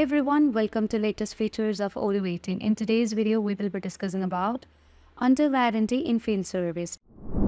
everyone, welcome to latest features of 18. In today's video, we will be discussing about under warranty in field service.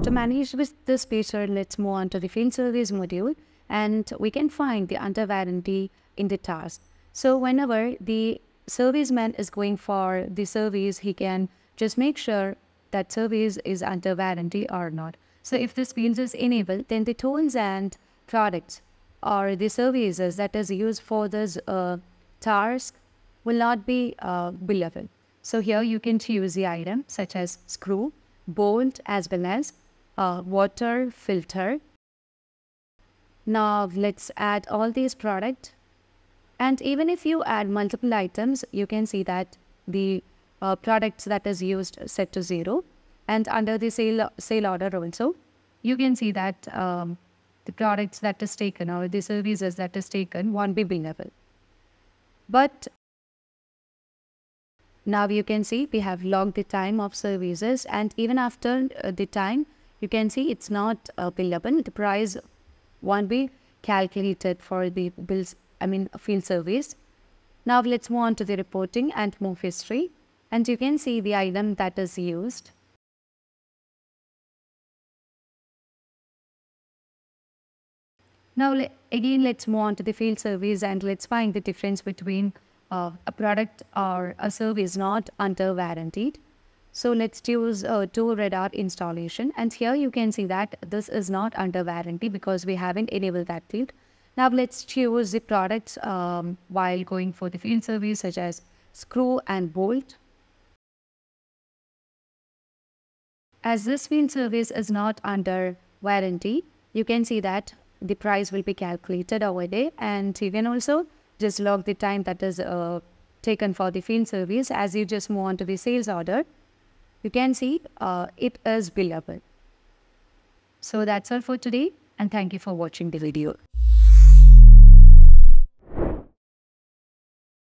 To manage with this feature, let's move on to the field service module and we can find the under warranty in the task. So whenever the serviceman is going for the service, he can just make sure that service is under warranty or not. So if this field is enabled, then the tools and products or the services that is used for this uh, task will not be uh, billable. So here you can choose the item such as screw, bolt as well as uh, water filter. Now let's add all these products and even if you add multiple items you can see that the uh, products that is used set to zero and under the sale sale order also you can see that um, the products that is taken or the services that is taken won't be billable. But now you can see we have logged the time of services and even after uh, the time you can see it's not uh, billable. The price won't be calculated for the bills, I mean field service. Now let's move on to the reporting and move history and you can see the item that is used. Now again let's move on to the field service and let's find the difference between uh, a product or a service not under warranted. So let's choose a tool radar installation and here you can see that this is not under warranty because we haven't enabled that field. Now let's choose the products um, while going for the field service such as screw and bolt. As this field service is not under warranty, you can see that the price will be calculated over there. And you can also just log the time that is uh, taken for the field service. As you just move on to the sales order you can see uh, it is billable. So that's all for today and thank you for watching the video